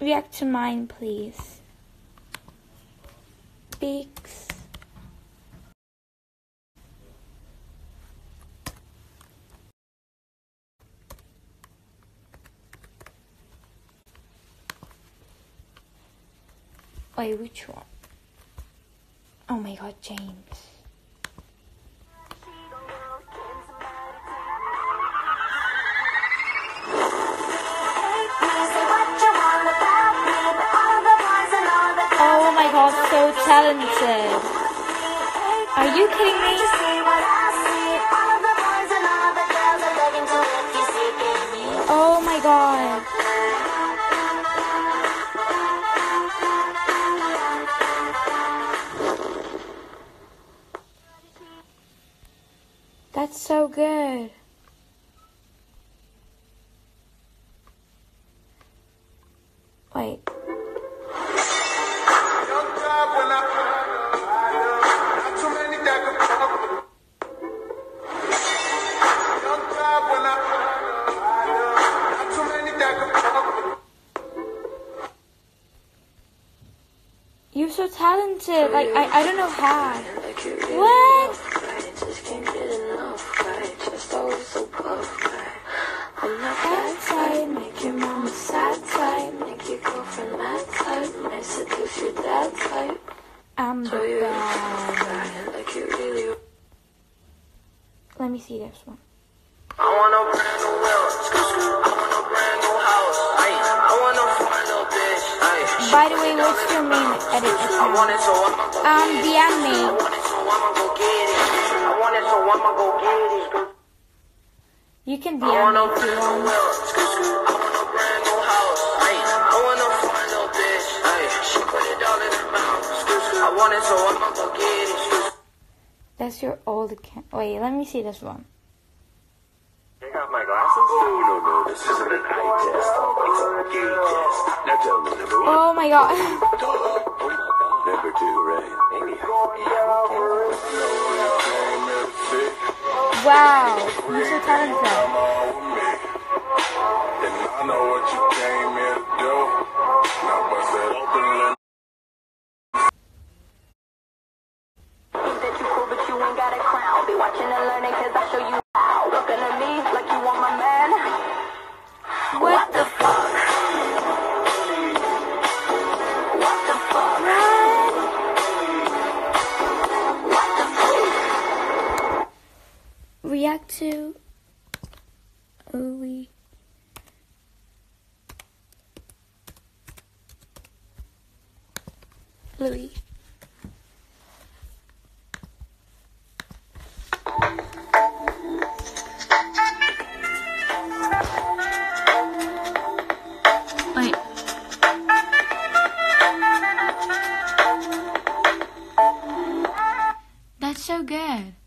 react to mine, please. Beaks. Wait, which one? Oh my god, James. Talented. Are you kidding me? Oh my god. That's so good. Wait. You're so talented. Like I, I don't know how. What? That make your mama sad type, make your girlfriend mad type, might seduce your dad type. I'm the bad. Let me see this one. By the way, what's your main edit I want it, account? so I'ma go Um. DM me. I want it, so I'ma go get it. I want it, so I'ma go get it. You can DM me if you want. wheel. I want a brand new house. Ay, I want a foreign little bitch. Ay, she put it all in her mouth. I want it, so I'ma go get it. That's your old account. Wait, let me see this one. Take off my glasses? No, no, no. This isn't an eye test. It's a gay test. Now tell me, number one. Oh my god. Oh my god. Number two, right? Maybe wow. You're so talented. I know what you came here to do. Now bust it open and that you cool, but you ain't got a crown. Be watching and learning, cause I show you React to. Louis. Louis. Wait. That's so good.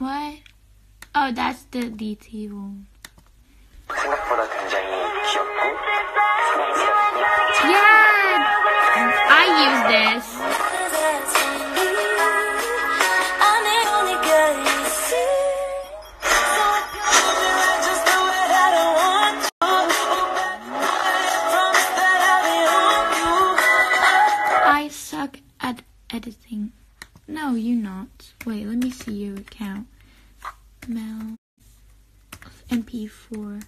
What? Oh, that's the DT one. 생각보다 굉장히 귀엽고 사랑스럽고 Yeah! I use this. I suck at editing. No, you not. Wait, let me see your account. Mel. MP4.